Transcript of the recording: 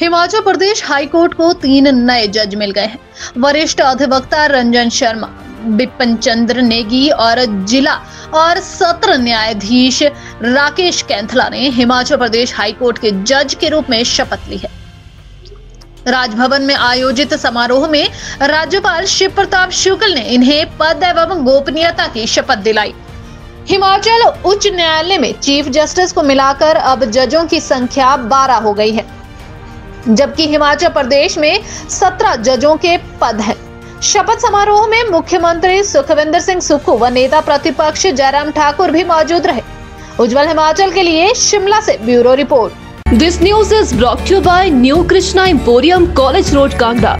Himachal Pradesh high court को तीन नए जज मिल गए हैं। वरिष्ठ अधिवक्ता रंजन शर्मा, बिपिन चंद्र नेगी और जिला और सत्र न्यायाधीश राकेश कैंथला ने हिमाचल प्रदेश हाईकोर्ट के जज के रूप में शपथ ली है। राजभवन में आयोजित समारोह में राज्यपाल शिव प्रताप शुक्ल ने इन्हें पद एवं गोपनीयता की शपथ दिलाई। हिमाचल उच्च न्यायालय में चीफ जस्टिस को मिलाकर अब जजों की संख्या 12 हो गई है। जबकि हिमाचल प्रदेश में 17 जजों के पद हैं। शपथ समारोह में मुख्यमंत्री सुखविंदर सिंह सुक्खू व नेता प्रतिपक्ष जयराम ठाकुर भी मौजूद रहे। उज्जवल हिमाचल के लिए शिमला से bureau report. This news is brought you by new Krishna emporium college road Kangra.